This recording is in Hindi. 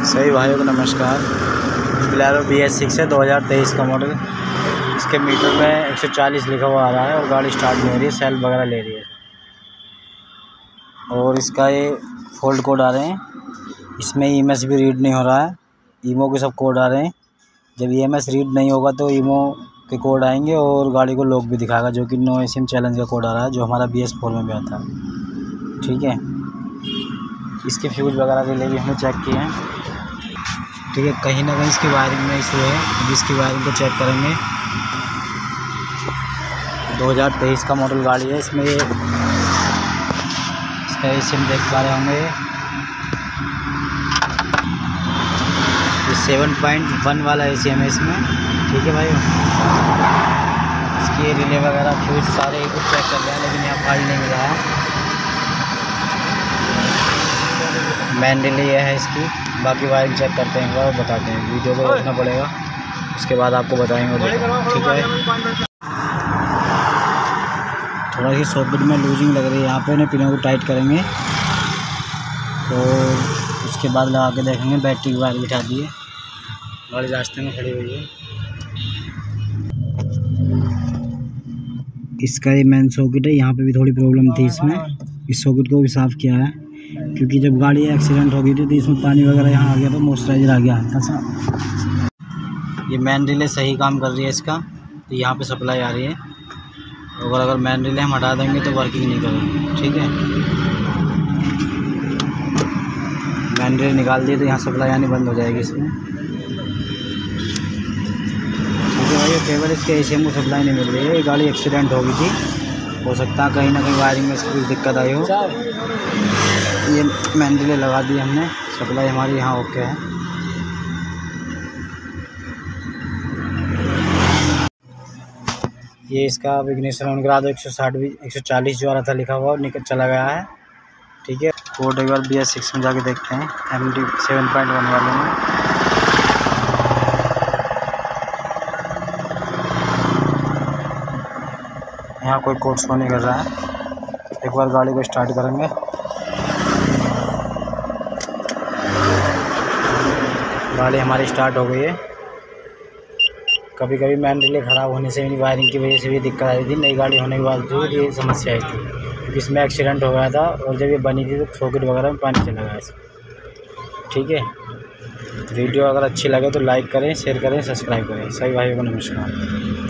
सही भाइयों को नमस्कार। बिलारो बी एस सिक्स है, दो हज़ार तेईस का मॉडल इसके मीटर में 140 लिखा हुआ आ रहा है और गाड़ी स्टार्ट नहीं हो रही है सेल्फ वगैरह ले रही है। और इसका ये फोल्ड कोड आ रहे हैं। इसमें ई एम एस भी रीड नहीं हो रहा है। ईमो के सब कोड आ रहे हैं। जब ई एम एस रीड नहीं होगा तो ईमो के कोड आएँगे और गाड़ी को लॉक भी दिखाएगा, जो कि नो एम चैलेंज का कोड आ रहा है, जो हमारा बी एस फोर में भी आता है। ठीक है? इसके फ्यूज वगैरह के लिए भी हमने चेक किए हैं। ठीक है, कहीं ना कहीं इसकी वायरिंग में इशू है। इसकी वायरिंग को चेक करेंगे। 2023 का मॉडल गाड़ी है, इसमें ये इसका ए सिम देख पा रहे होंगे। सेवन पॉइंट वन वाला ए सी है इसमें। ठीक है भाई। इसकी रिले वगैरह फ्यूज सारे कुछ चेक कर रहे हैं, लेकिन यहाँ फ़ाइल नहीं मिला है। मेन रिले ये है इसकी। बाकी वायरिंग चेक करते हैं और बताते हैं। वीडियो को रोकना पड़ेगा। उसके बाद आपको बताएँगे ठीक है? थोड़ा सी सॉकेट में लूजिंग लग रही है। यहाँ पे ना पिनों को टाइट करेंगे। तो उसके बाद लगा के देखेंगे बैटरी की वायर बिठा दिए। गाड़ी रास्ते में खड़ी हुई है। इसका ये मेन सॉकेट है। यहाँ पे भी थोड़ी प्रॉब्लम थी इसमें। इस सॉकेट को भी साफ़ किया है। क्योंकि जब गाड़ी एक्सीडेंट हो गई थी तो इसमें पानी वगैरह यहाँ आ गया तो मॉइस्चराइजर आ गया। हल्का सा ये मैन रिले सही काम कर रही है इसका। तो यहाँ पे सप्लाई आ रही है। और अगर मैन रिले हम हटा देंगे तो वर्किंग नहीं करेगी। ठीक है? मैन रिले निकाल दिए तो यहाँ सप्लाई आनी बंद हो जाएगी इसमें। ठीक भाई केवल इसके ए को सप्लाई नहीं मिल रही है। ये गाड़ी एक्सीडेंट हो गई थी। हो सकता है कहीं ना कहीं वायरिंग में इसकी दिक्कत आई हो। ये मैन रिले लगा दी हमने। सप्लाई हमारी यहाँ ओके है। ये इसका इग्निशन ऑन करा दो। एक सौ साठ भी, एक सौ चालीस जो आ रहा था लिखा हुआ निकल चला गया है। ठीक है। कोड एक बार बी एस सिक्स में जाके देखते हैं। M D seven point one वाले में। यहाँ कोई कोड शो नहीं कर रहा है एक बार गाड़ी को स्टार्ट करेंगे। गाड़ी हमारी स्टार्ट हो गई है। कभी कभी मैन रिले ख़राब होने से भी, वायरिंग की वजह से भी दिक्कत आई थी। नई गाड़ी होने के बावजूद ये समस्या आई थी क्योंकि इसमें एक्सीडेंट हो गया था और जब ये बनी थी तो सॉकेट वगैरह में पानी चला गया ठीक है? वीडियो अगर अच्छी लगे तो लाइक करें, शेयर करें, सब्सक्राइब करें। सही भाइयों को नमस्कार।